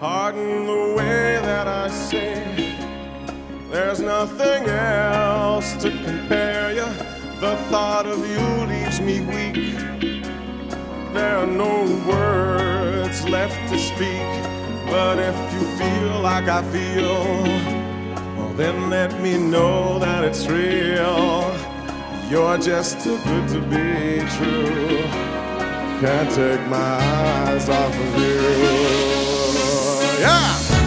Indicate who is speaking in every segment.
Speaker 1: Pardon the way that I say. There's nothing else to compare you. The thought of you leaves me weak. There are no words left to speak. But if you feel like I feel, well, then let me know that it's real. You're just too good to be true. Can't take my eyes off of you. Yeah!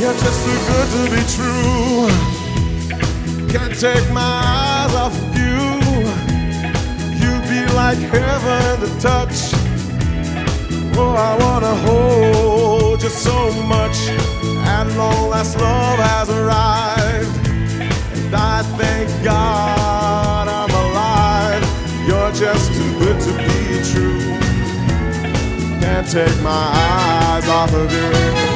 Speaker 1: You're just too good to be true. Can't take my eyes off of you. You'd be like heaven to touch. Oh, I wanna hold you so much. At long last, love has arrived. And I thank God I'm alive. You're just too good to be true. Can't take my eyes off of you.